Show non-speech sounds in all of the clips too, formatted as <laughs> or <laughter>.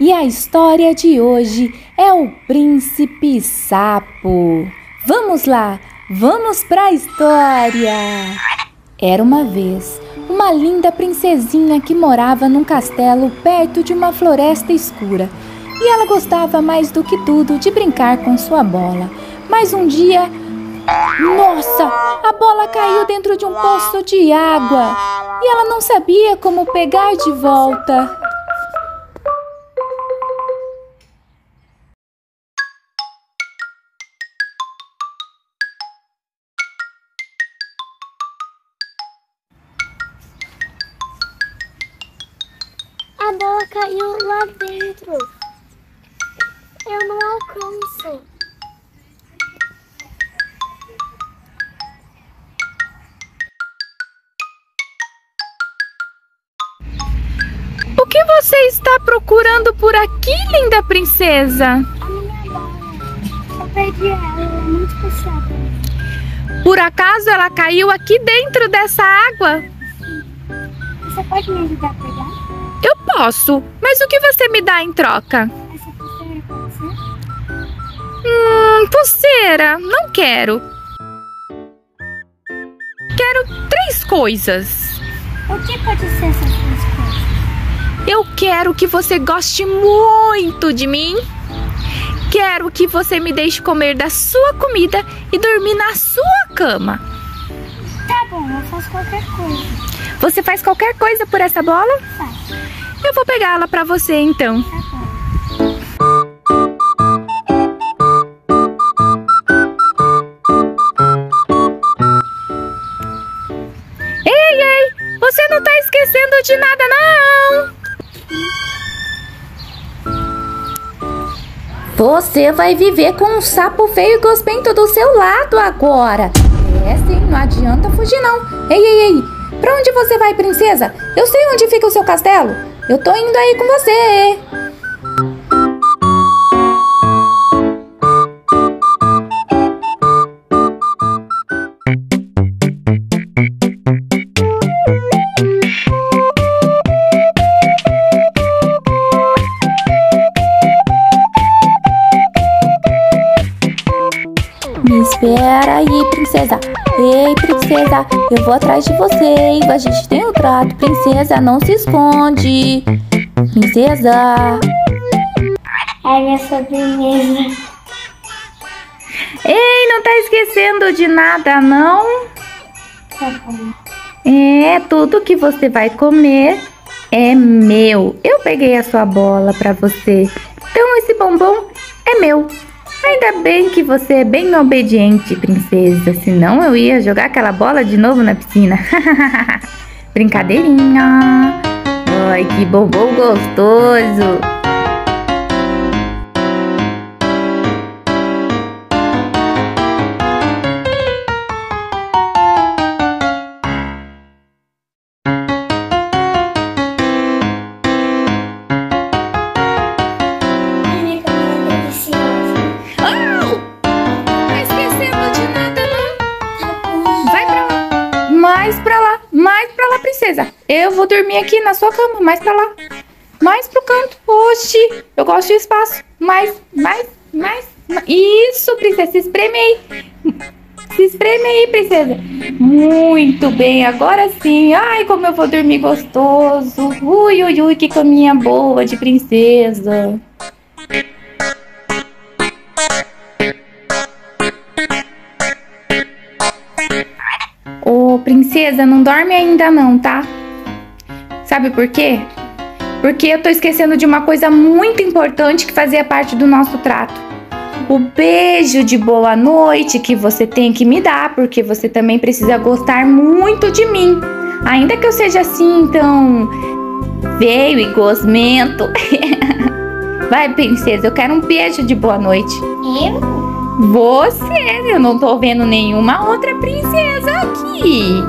e a história de hoje é o Príncipe Sapo. Vamos lá, vamos para a história! Era uma vez uma linda princesinha que morava num castelo perto de uma floresta escura. E ela gostava mais do que tudo de brincar com sua bola. Mas um dia. Nossa! A bola caiu dentro de um poço de água e ela não sabia como pegar de volta. A bola caiu lá dentro. Eu não alcanço. O que você está procurando por aqui, linda princesa? A minha bola. Eu perdi ela. Ela é muito mim. Por acaso ela caiu aqui dentro dessa água? Você pode me ajudar a pegar Eu posso, mas o que você me dá em troca? essa pulseira? Hum, pulseira, não quero. Quero três coisas. O que pode ser essas duas coisas? Eu quero que você goste muito de mim. Quero que você me deixe comer da sua comida e dormir na sua cama. Tá bom, eu faço qualquer coisa. Você faz qualquer coisa por essa bola? Faço. Eu vou pegar ela pra você então. Ei, ei! Você não tá esquecendo de nada, não! Você vai viver com um sapo feio e gospento do seu lado agora. É sim, não adianta fugir não. Ei, ei, ei! Pra onde você vai, princesa? Eu sei onde fica o seu castelo. Eu tô indo aí com você. Espera aí, princesa. Ei, princesa, eu vou atrás de você. A gente tem um trato. Princesa, não se esconde. Princesa. É minha sobremesa. Ei, não tá esquecendo de nada, não? Tá bom. É, tudo que você vai comer é meu. Eu peguei a sua bola pra você. Então esse bombom é meu. Ainda bem que você é bem obediente, princesa. Senão eu ia jogar aquela bola de novo na piscina. <laughs> Brincadeirinha. Ai, que bombom gostoso. Vou dormir aqui na sua cama. Mais pra lá. Mais pro canto. Oxi. Eu gosto de espaço. Mais, mais, mais. Isso, princesa. Se espreme aí. Se espreme aí, princesa. Muito bem. Agora sim. Ai, como eu vou dormir gostoso. Ui, ui, ui. Que caminha boa de princesa. Ô, princesa, não dorme ainda não, tá? Sabe por quê? Porque eu tô esquecendo de uma coisa muito importante que fazia parte do nosso trato. O beijo de boa noite que você tem que me dar, porque você também precisa gostar muito de mim. Ainda que eu seja assim, tão feio e gosmento. <laughs> Vai, princesa, eu quero um beijo de boa noite. Eu? Você, eu não tô vendo nenhuma outra princesa aqui.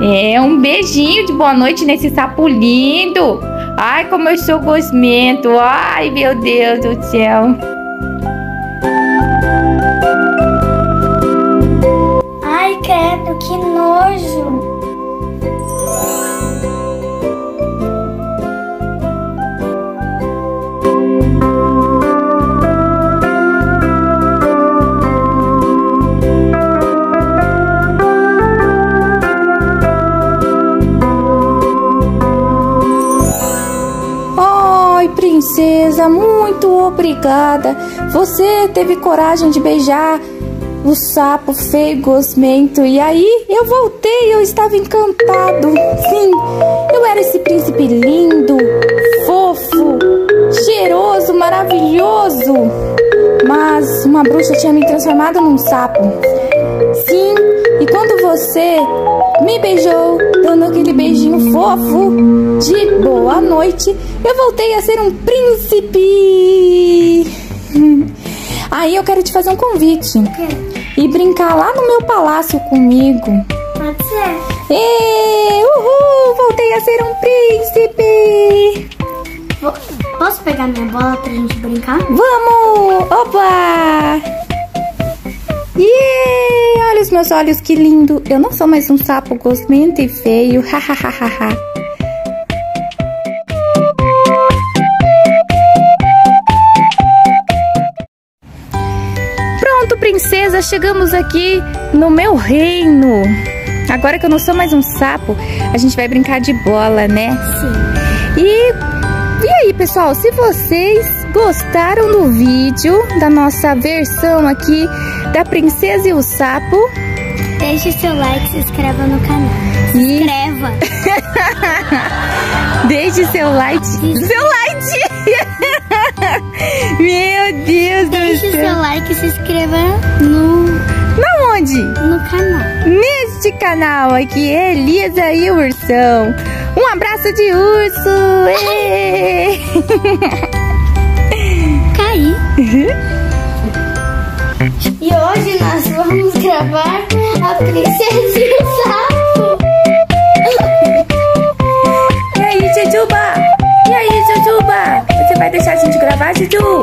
É um beijinho de boa noite nesse sapo lindo. Ai, como eu sou gosmento. Ai, meu Deus do céu. Princesa, muito obrigada. Você teve coragem de beijar o sapo feio gosmento. E aí eu voltei, eu estava encantado. Sim, eu era esse príncipe lindo, fofo, cheiroso, maravilhoso. Mas uma bruxa tinha me transformado num sapo. Sim, e quando você me beijou, dando aquele beijinho fofo de boa noite, eu voltei a ser um príncipe. <laughs> Aí eu quero te fazer um convite. E brincar lá no meu palácio comigo. Pode ser. E, uhul, voltei a ser um príncipe. Posso pegar minha bola pra gente brincar? Vamos! Opa! Yeah! Olha os meus olhos, que lindo! Eu não sou mais um sapo gosmento e feio. Hahaha. Pronto, princesa, chegamos aqui no meu reino. Agora que eu não sou mais um sapo, a gente vai brincar de bola, né? Sim. E, pessoal, se vocês gostaram do vídeo, da nossa versão aqui da Princesa e o Sapo, Deixe seu like, se inscreva no canal. Se E- inscreva. <laughs> deixe seu like. Seu like! <laughs> Meu Deus Deixe do seu céu! like e se inscreva no, Na onde? no canal. Neste canal aqui, Elisa e o Ursão. Um abraço de urso! Caí. <laughs> e hoje nós vamos gravar a Princesa e o Sapo. E aí, Jujuba? E aí, Jujuba? Você vai deixar a gente gravar, Juju?